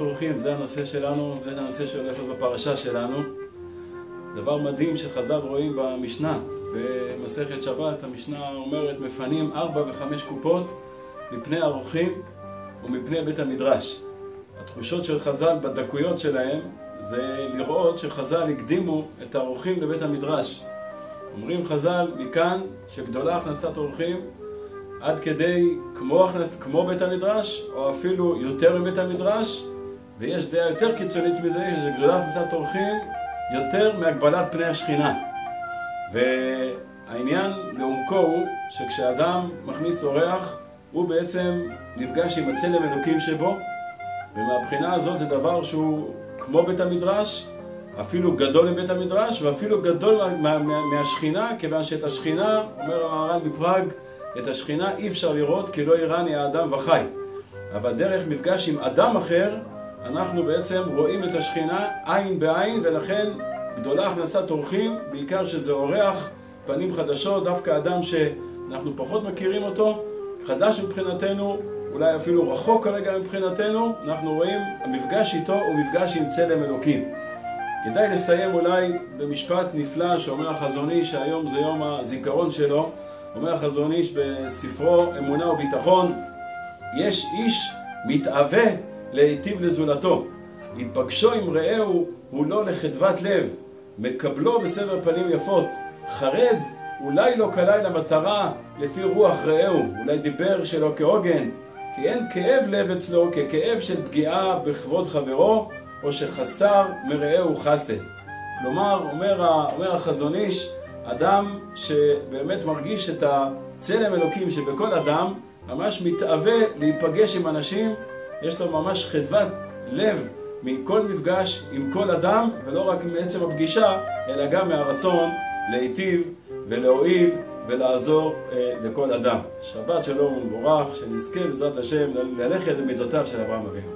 אורחים, זה הנושא שלנו, זה הנושא שהולך להיות בפרשה שלנו. דבר מדהים שחז"ל רואים במשנה, במסכת שבת, המשנה אומרת, מפנים ארבע וחמש קופות מפני האורחים ומפני בית המדרש. התחושות של חז"ל בדקויות שלהם זה לראות שחז"ל הקדימו את האורחים לבית המדרש. אומרים חז"ל מכאן שגדולה הכנסת אורחים עד כדי כמו, כמו בית המדרש, או אפילו יותר מבית המדרש, ויש דעה יותר קיצונית מזה, שגדולה הכנסת אורחים יותר מהגבלת פני השכינה. והעניין לעומקו הוא שכשאדם מכניס אורח, הוא בעצם נפגש עם הצלם אלוקים שבו, ומהבחינה הזאת זה דבר שהוא כמו בית המדרש, אפילו גדול מבית המדרש, ואפילו גדול מה, מה, מהשכינה, כיוון שאת השכינה, אומר המהר"ל מפראג, את השכינה אי אפשר לראות כי לא יראני האדם וחי. אבל דרך מפגש עם אדם אחר, אנחנו בעצם רואים את השכינה עין בעין, ולכן גדולה הכנסת אורחים, בעיקר שזה אורח, פנים חדשות, דווקא אדם שאנחנו פחות מכירים אותו, חדש מבחינתנו, אולי אפילו רחוק כרגע מבחינתנו, אנחנו רואים המפגש איתו הוא מפגש עם צלם אלוקים. כדאי לסיים אולי במשפט נפלא שאומר החזון איש, שהיום זה יום הזיכרון שלו, אומר החזון איש בספרו אמונה וביטחון, יש איש מתאווה להיטיב לזולתו, יפגשו עם רעהו הוא לא לחדוות לב, מקבלו בסבר פנים יפות, חרד אולי לא קלעי למטרה לפי רוח רעהו, אולי דיבר שלו כהוגן, כי אין כאב לב אצלו ככאב של פגיעה בכבוד חברו, או שחסר מרעהו חסד. כלומר, אומר, אומר החזון איש, אדם שבאמת מרגיש את הצלם אלוקים שבכל אדם, ממש מתאווה להיפגש עם אנשים, יש לו ממש חדוות לב מכל מפגש עם כל אדם, ולא רק מעצם הפגישה, אלא גם מהרצון להיטיב ולהועיל ולעזור אה, לכל אדם. שבת שלום ומבורך, שנזכה בעזרת השם ללכת במידותיו של אברהם אבינו.